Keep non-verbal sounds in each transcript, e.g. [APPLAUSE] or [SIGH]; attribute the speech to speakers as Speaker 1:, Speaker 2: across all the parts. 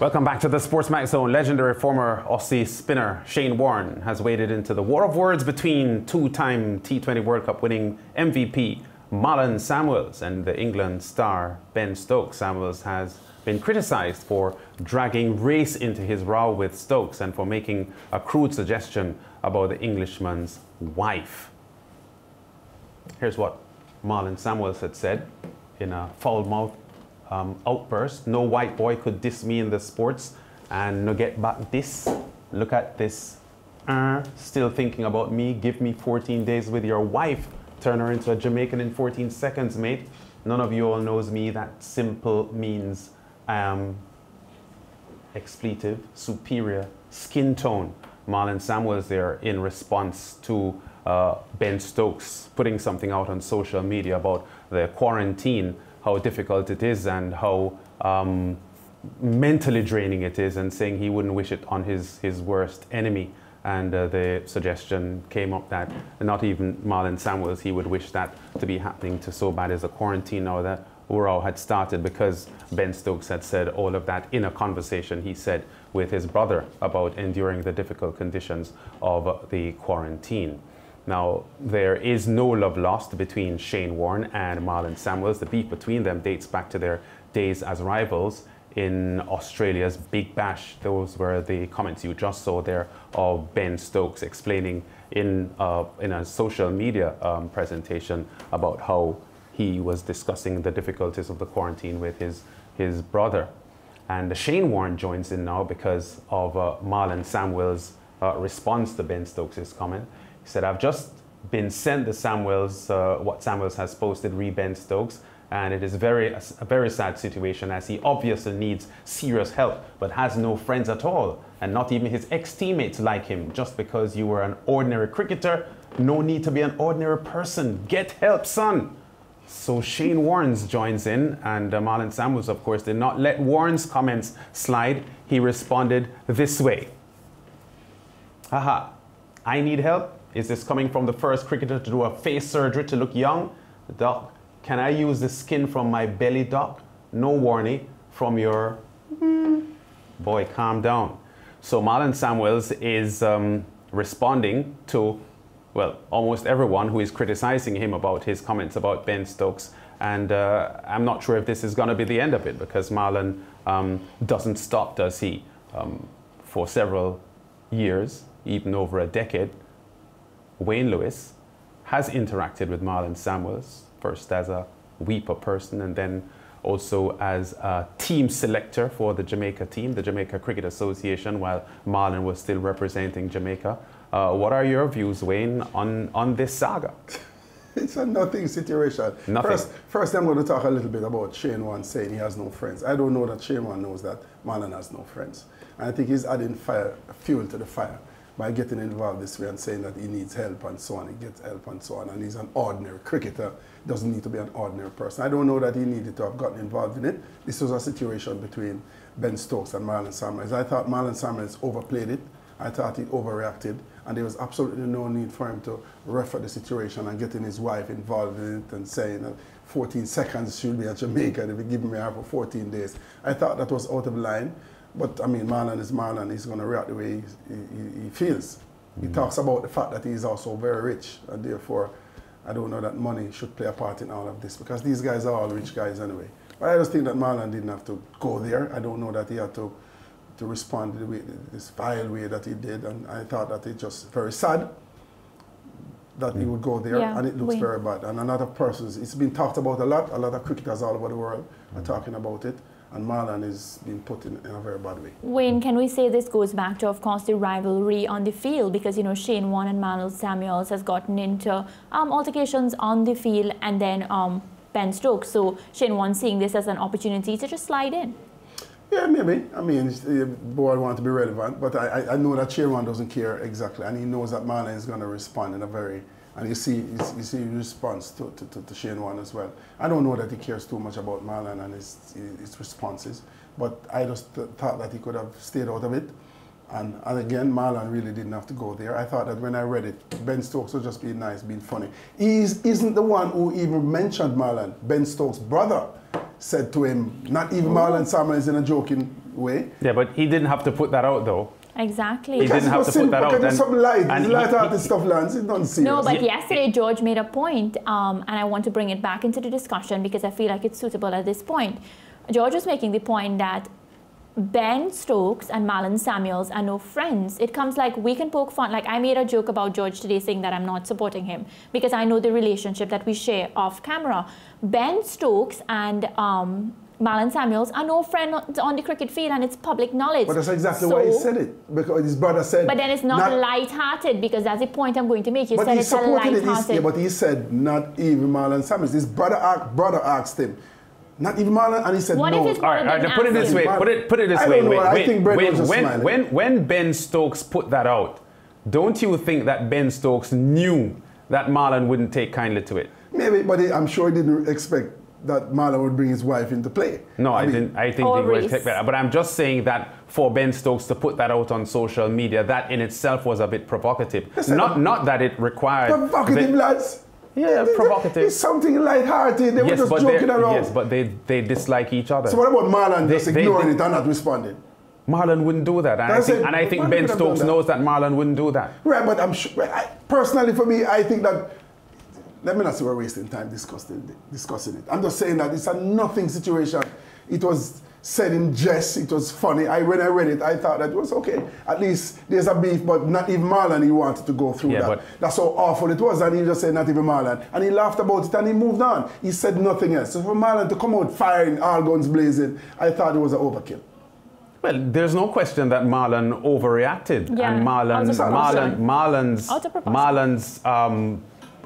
Speaker 1: Welcome back to the Sportsmax Zone. Legendary former Aussie spinner Shane Warne has waded into the war of words between two-time T20 World Cup winning MVP Marlon Samuels and the England star Ben Stokes. Samuels has been criticised for dragging race into his row with Stokes and for making a crude suggestion about the Englishman's wife. Here's what Marlon Samuels had said in a foul-mouthed um, outburst. No white boy could diss me in the sports. And no get back this. Look at this. Uh, still thinking about me. Give me 14 days with your wife. Turn her into a Jamaican in 14 seconds, mate. None of you all knows me. That simple means am expletive, superior, skin tone. Marlon Samuels there in response to uh, Ben Stokes putting something out on social media about the quarantine how difficult it is and how um, mentally draining it is, and saying he wouldn't wish it on his, his worst enemy. And uh, the suggestion came up that not even Marlon Samuels, he would wish that to be happening to so bad as a quarantine or that Uro had started because Ben Stokes had said all of that in a conversation he said with his brother about enduring the difficult conditions of the quarantine. Now, there is no love lost between Shane Warne and Marlon Samuels. The beef between them dates back to their days as rivals in Australia's Big Bash. Those were the comments you just saw there of Ben Stokes explaining in, uh, in a social media um, presentation about how he was discussing the difficulties of the quarantine with his, his brother. And Shane Warne joins in now because of uh, Marlon Samuels' uh, response to Ben Stokes' comment. He said, I've just been sent the Samuels, uh, what Samuels has posted, re Ben Stokes, and it is very, a very sad situation as he obviously needs serious help but has no friends at all and not even his ex-teammates like him. Just because you were an ordinary cricketer no need to be an ordinary person. Get help son. So Shane Warnes joins in and uh, Marlon Samuels of course did not let Warne's comments slide. He responded this way. Haha I need help is this coming from the first cricketer to do a face surgery to look young? Doc, can I use the skin from my belly, doc? No warning from your... Boy, calm down. So Marlon Samuels is um, responding to, well, almost everyone who is criticizing him about his comments about Ben Stokes. And uh, I'm not sure if this is going to be the end of it because Marlon um, doesn't stop, does he? Um, for several years, even over a decade, Wayne Lewis has interacted with Marlon Samuels, first as a Weeper person and then also as a team selector for the Jamaica team, the Jamaica Cricket Association, while Marlon was still representing Jamaica. Uh, what are your views, Wayne, on, on this saga? [LAUGHS]
Speaker 2: It's a nothing situation.
Speaker 1: Nothing.
Speaker 2: First, first, I'm going to talk a little bit about Shane Warne saying he has no friends. I don't know that Shane Warne knows that Marlon has no friends. And I think he's adding fire, fuel to the fire by getting involved this way and saying that he needs help and so on, he gets help and so on, and he's an ordinary cricketer, doesn't need to be an ordinary person. I don't know that he needed to have gotten involved in it. This was a situation between Ben Stokes and Marlon Samuels. I thought Marlon Samuels overplayed it. I thought he overreacted, and there was absolutely no need for him to refer the situation and getting his wife involved in it and saying that 14 seconds should be at Jamaica and if he give me half for 14 days. I thought that was out of line. But I mean, Marlon is Marlon. He's going to react the way he, he, he feels. Mm. He talks about the fact that he's also very rich, and therefore, I don't know that money should play a part in all of this because these guys are all rich guys anyway. But I just think that Marlon didn't have to go there. I don't know that he had to to respond the way, this vile way that he did, and I thought that it's just very sad that he would go there,
Speaker 3: Yeah,
Speaker 2: and it looks
Speaker 3: we-
Speaker 2: very bad. And a lot of persons, it's been talked about a lot. A lot of cricketers all over the world are talking about it, and Marlon is being put in, in a very bad way.
Speaker 3: Wayne, can we say this goes back to, of course, the rivalry on the field? Because, you know, Shane Warne and Marlon Samuels has gotten into um, altercations on the field and then um, Ben Stokes. So Shane Warne seeing this as an opportunity to just slide in.
Speaker 2: Yeah, maybe. I mean, the boy want to be relevant, but I, I- know that Shane Warne doesn't care exactly, and he knows that Marlon is going to respond in a very, and you see, you see- his response to, to, to, Shane Warne as well. I don't know that he cares too much about Marlon and his, his responses, but I just th- thought that he could have stayed out of it. And, and again, Marlon really didn't have to go there. I thought that when I read it, Ben Stokes was just being nice, being funny. He is, isn't the one who even mentioned Marlon. Ben Stokes' brother said to him, not even oh. Marlon Samuel is in a joking way.
Speaker 1: Yeah, but he didn't have to put that out though.
Speaker 3: Exactly.
Speaker 1: He didn't have to put that out.
Speaker 2: Because
Speaker 1: and-
Speaker 2: some light,
Speaker 1: and
Speaker 2: it's
Speaker 1: he-
Speaker 2: light-hearted
Speaker 1: he-
Speaker 2: stuff, Lance. It's not serious.
Speaker 3: No, but
Speaker 1: Yeah.
Speaker 3: yesterday George made a point, um, and I want to bring it back into the discussion because I feel like it's suitable at this point. George was making the point that Ben Stokes and Marlon Samuels are no friends. It comes like we can poke fun. Like I made a joke about George today saying that I'm not supporting him because I know the relationship that we share off camera. Ben Stokes and um, Marlon Samuels are no friends on the cricket field, and it's public knowledge.
Speaker 2: But that's exactly why he said it. Because his brother said.
Speaker 3: But then it's not, light-hearted because that's the point I'm going to make. You
Speaker 2: But
Speaker 3: said
Speaker 2: he
Speaker 3: it's a
Speaker 2: supported it. He,
Speaker 3: light-hearted.
Speaker 2: yeah, but he said not even Marlon Samuels. His brother, asked, brother asked him, not even Marlon, and he said
Speaker 3: What
Speaker 2: no.
Speaker 3: if it's
Speaker 1: All right, all right. Now put it this way. Put it put it this
Speaker 2: I
Speaker 1: way.
Speaker 2: don't know,
Speaker 1: Wait,
Speaker 2: I
Speaker 1: wait,
Speaker 2: think Brett
Speaker 1: wait.
Speaker 2: was just
Speaker 1: when,
Speaker 2: smiling.
Speaker 1: when when Ben Stokes put that out, don't you think that Ben Stokes knew that Marlon wouldn't take kindly to it?
Speaker 2: Maybe, but I'm sure he didn't expect that Marlon would bring his wife into play.
Speaker 1: No, I,
Speaker 2: mean,
Speaker 1: didn't. I think
Speaker 3: Or
Speaker 1: they would take that. But I'm just saying that for Ben Stokes to put that out on social media, that in itself was a bit provocative.
Speaker 2: Listen,
Speaker 1: not not that it required.
Speaker 2: Provocative,
Speaker 1: the-
Speaker 2: lads.
Speaker 1: Yeah,
Speaker 2: It's-
Speaker 1: provocative.
Speaker 2: It's something light-hearted. They were just joking around.
Speaker 1: yes, but they they dislike each other.
Speaker 2: so what about Marlon
Speaker 1: They-
Speaker 2: just
Speaker 1: they-
Speaker 2: ignoring
Speaker 1: they-
Speaker 2: it and not responding?
Speaker 1: Marlon wouldn't do that, and I think
Speaker 2: it.
Speaker 1: and I think
Speaker 2: Marlon
Speaker 1: Ben
Speaker 2: could have done
Speaker 1: Stokes
Speaker 2: that.
Speaker 1: knows that Marlon wouldn't do that.
Speaker 2: Right, but I'm sure. I, personally, for me, I think that. Let me not say we're wasting time discussing discussing it. I'm just saying that it's a nothing situation. It was said in jest. It was funny. I when I read it, I thought that it was okay. At least there's a beef, but not even Marlon. He wanted to go through
Speaker 1: Yeah,
Speaker 2: that.
Speaker 1: but-
Speaker 2: That's how awful it was, and he just said not even Marlon, and he laughed about it and he moved on. He said nothing else. So for Marlon to come out firing, all guns blazing, I thought it was an overkill.
Speaker 1: Well, there's no question that Marlon overreacted,
Speaker 3: Yeah,
Speaker 1: and Marlon, Marlon. Marlon's,
Speaker 3: Out of proportion.
Speaker 1: Marlon's um,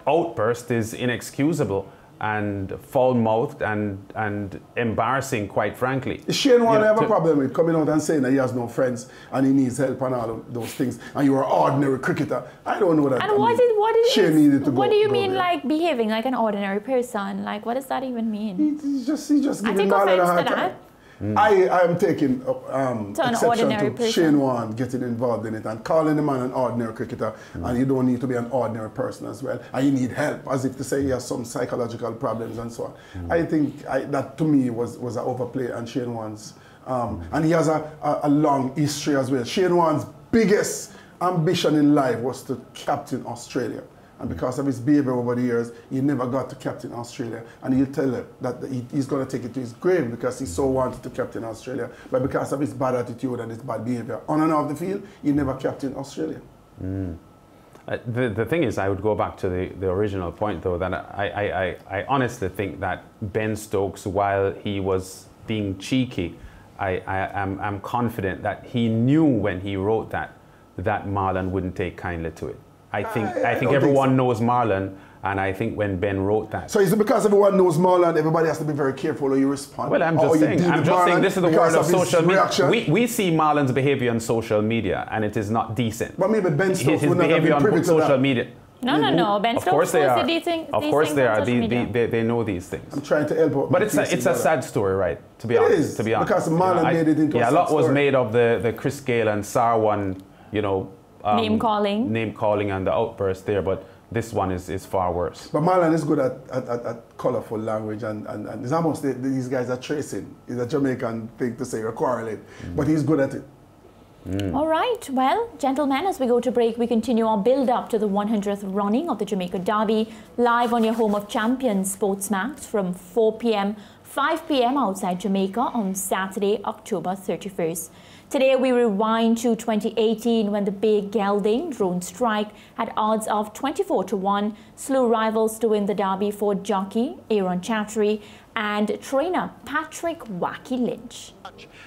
Speaker 1: outburst is inexcusable and foul-mouthed and and embarrassing, quite frankly.
Speaker 2: Shane Warne
Speaker 1: You know,
Speaker 2: have a problem with coming out and saying that he has no friends and he needs help and all of those things. And you're an ordinary cricketer. I don't know that.
Speaker 3: And
Speaker 2: I
Speaker 3: what
Speaker 2: mean,
Speaker 3: is what is
Speaker 2: Shane needed to
Speaker 3: what
Speaker 2: go-
Speaker 3: do you
Speaker 2: go
Speaker 3: mean
Speaker 2: there.
Speaker 3: like behaving like an ordinary person? Like what does that even mean?
Speaker 2: He- He's just, he's just
Speaker 3: I
Speaker 2: giving
Speaker 3: take
Speaker 2: Marlon
Speaker 3: offense
Speaker 2: hard
Speaker 3: to
Speaker 2: time.
Speaker 3: That.
Speaker 2: I, am taking uh, um, exception to
Speaker 3: person.
Speaker 2: Shane Warne getting involved in it and calling the man an ordinary cricketer and you don't need to be an ordinary person as well and you need help as if to say he has some psychological problems and so on. I think I, that to me was, was an overplay and Shane Warne's um, and he has a, a, a long history as well. Shane Warne's biggest ambition in life was to captain Australia. And because of his behavior over the years, he never got to captain Australia. And he'll tell her that he, he's going to take it to his grave because he so wanted to captain Australia. But because of his bad attitude and his bad behavior on and off the field, he never captain Australia.
Speaker 1: Uh, the, the thing is, I would go back to the, the original point, though, that I, I, I, I honestly think that Ben Stokes, while he was being cheeky, I, I am I'm confident that he knew when he wrote that that Marlon wouldn't take kindly to it. I ah, think
Speaker 2: I- I
Speaker 1: I, think
Speaker 2: don't think
Speaker 1: everyone
Speaker 2: so.
Speaker 1: knows Marlon, and I think when Ben wrote that,
Speaker 2: So is it because everyone knows Marlon, everybody has to be very careful how you respond?
Speaker 1: Well, I'm
Speaker 2: Or
Speaker 1: just saying. I'm
Speaker 2: with
Speaker 1: just saying. This is the world of
Speaker 2: his
Speaker 1: social media. We, we see Marlon's behavior on social media, and it is not decent.
Speaker 2: But maybe Ben
Speaker 1: his,
Speaker 2: Stokes
Speaker 1: his
Speaker 2: would not have
Speaker 1: behavior
Speaker 2: been
Speaker 1: on
Speaker 2: privy to
Speaker 1: social
Speaker 2: that.
Speaker 1: media.
Speaker 3: No, no, no. Ben
Speaker 1: Of
Speaker 3: Stokes
Speaker 1: course they are.
Speaker 3: these thing-
Speaker 1: Of course they are.
Speaker 3: social
Speaker 1: They, they,
Speaker 3: media.
Speaker 1: they, they know these things.
Speaker 2: I'm trying to help.
Speaker 1: But it's a, it's a sad story, right? To be
Speaker 2: It
Speaker 1: honest,
Speaker 2: is,
Speaker 1: to be honest,
Speaker 2: because
Speaker 1: You know,
Speaker 2: Marlon
Speaker 1: I-
Speaker 2: made it into a
Speaker 1: yeah, a
Speaker 2: sad
Speaker 1: lot was made of the the Chris Gayle and Sarwan, you know, um,
Speaker 3: Name calling.
Speaker 1: name calling, and the outburst there. But this one is, is far worse.
Speaker 2: But Marlon is good at, at, at, at colorful language, and, and, and it's almost the, these guys are tracing. It's a Jamaican thing to say, or quarreling. But he's good at it.
Speaker 3: All right, well, gentlemen, as we go to break, we continue our build up to the 100th running of the Jamaica Derby live on your home of champions, SportsMax from 4 p.m., 5 p.m. outside Jamaica on Saturday, October 31st. Today, we rewind to 2018 when the big gelding drone strike had odds of 24 to 1, slew rivals to win the Derby for jockey Aaron Chatrie and trainer Patrick Wacky Lynch.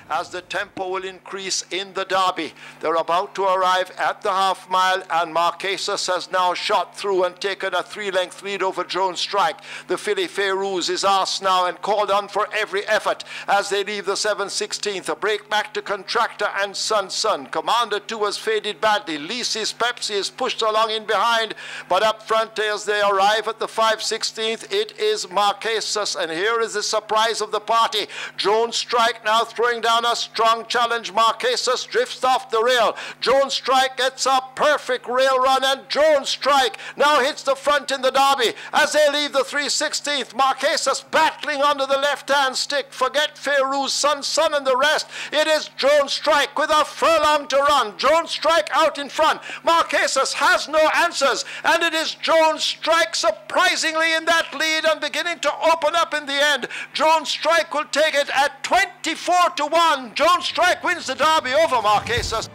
Speaker 4: as the tempo will increase in the derby. They're about to arrive at the half mile, and Marquesas has now shot through and taken a three length lead over Drone Strike. The filly Ferouz is asked now and called on for every effort as they leave the 716th. A break back to Contractor and Sun Sun. Commander 2 has faded badly. Lisa's Pepsi is pushed along in behind, but up front as they arrive at the 516th, it is Marquesas, and here here is the surprise of the party. Drone Strike now throwing down a strong challenge. Marquesas drifts off the rail. Drone Strike gets a perfect rail run and Drone Strike now hits the front in the derby as they leave the 316th. Marquesas battling under the left-hand stick. Forget Fayrouz, son, son, and the rest. It is Drone Strike with a furlong to run. Drone Strike out in front. Marquesas has no answers and it is Drone Strike surprisingly in that lead and beginning to open up in the end. Drone Strike will take it at 24 to 1. Drone Strike wins the derby over Marquesas.